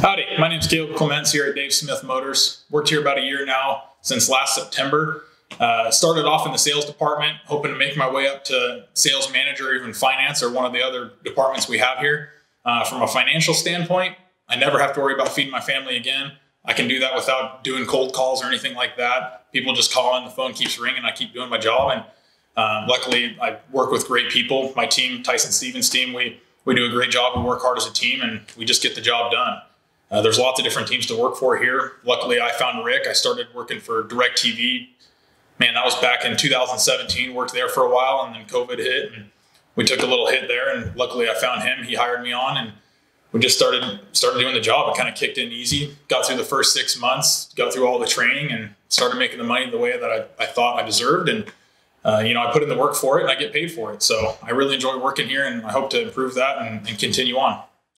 Howdy, my name is Caleb Clements here at Dave Smith Motors. Worked here about a year now, since last September. Uh, started off in the sales department, hoping to make my way up to sales manager, even finance, or one of the other departments we have here. Uh, from a financial standpoint, I never have to worry about feeding my family again. I can do that without doing cold calls or anything like that. People just call in, the phone keeps ringing, I keep doing my job. And uh, luckily, I work with great people. My team, Tyson Stevens' team, we, we do a great job. We work hard as a team and we just get the job done. Uh, there's lots of different teams to work for here. Luckily, I found Rick. I started working for DirecTV. Man, that was back in 2017. Worked there for a while, and then COVID hit, and we took a little hit there. And luckily, I found him. He hired me on, and we just started started doing the job. It kind of kicked in easy. Got through the first six months, got through all the training, and started making the money the way that I, I thought I deserved. And uh, you know, I put in the work for it, and I get paid for it. So I really enjoy working here, and I hope to improve that and, and continue on.